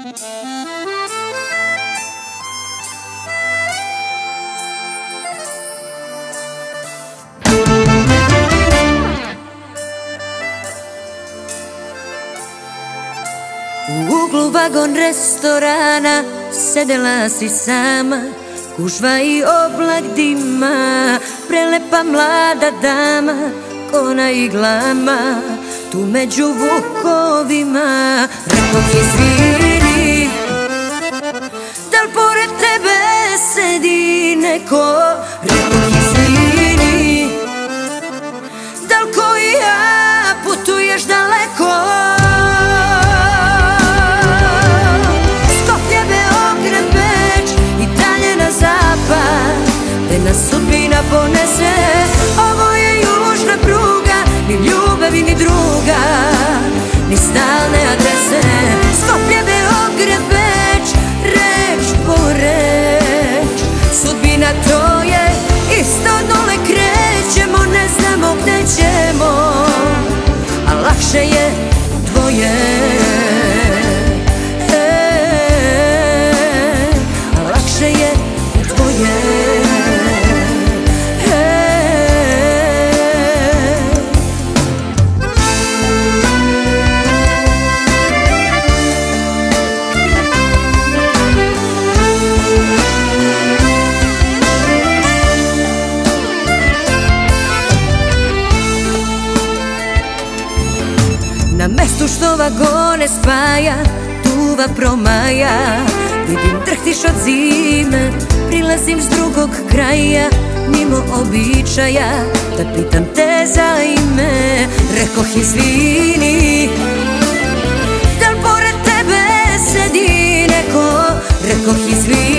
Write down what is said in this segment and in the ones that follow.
U uglu vagon restorana sedela si sama Kužva i oblak dima, prelepa mlada dama Kona i glama, tu među vukovima. Rekao izvini, neko Rekao izvini, da li koji ja putuješ daleko? Skoplje, Beograd, Beč i dalje na zapad Gde nas sudbina ponese. Ovo je južna pruga Ni ljubavi ni druga Ni stalne że što vagone spaja Tuva promaja. Vidim drhtiš od zime Prilazim s drugog kraja Mimo običaja Da pitam te za ime. Rekoh izvini Da pored tebe sedi neko? Rekoh izvini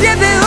debe